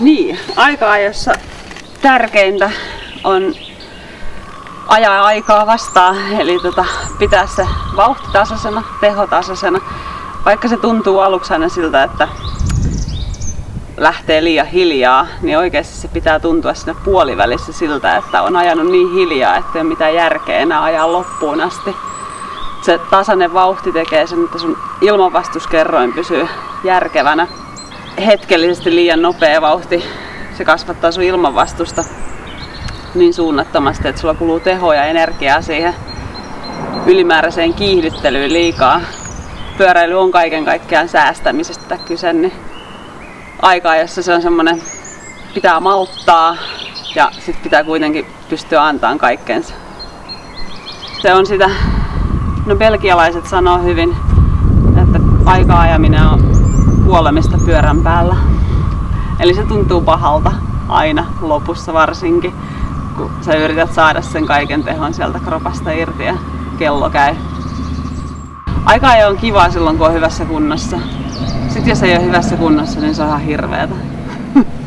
Niin, aika-ajossa tärkeintä on ajaa aikaa vastaan, eli tota, pitää se vauhti tasaisena. Vaikka se tuntuu aluksi aina siltä, että lähtee liian hiljaa, niin oikeasti se pitää tuntua siinä puolivälissä siltä, että on ajanut niin hiljaa, että ei ole mitään järkeä enää ajaa loppuun asti. Se tasainen vauhti tekee sen, että sun ilmanvastuskerroin pysyy järkevänä. Hetkellisesti liian nopea vauhti, se kasvattaa sun ilmanvastusta niin suunnattomasti, että sulla kuluu tehoa ja energiaa siihen ylimääräiseen kiihdyttelyyn liikaa. Pyöräily on kaiken kaikkiaan säästämisestä kyse, niin aikaa, jossa se on semmoinen, pitää malttaa ja sitten pitää kuitenkin pystyä antamaan kaikkensa. Se on sitä, no belgialaiset sanoo hyvin, että aika-ajaminen on kuolemista pyörän päällä. Eli se tuntuu pahalta aina lopussa varsinkin, kun sä yrität saada sen kaiken tehon sieltä kropasta irti ja kello käy. Aika on kiva silloin, kun on hyvässä kunnossa. Sitten jos ei ole hyvässä kunnossa, niin se on ihan hirveetä.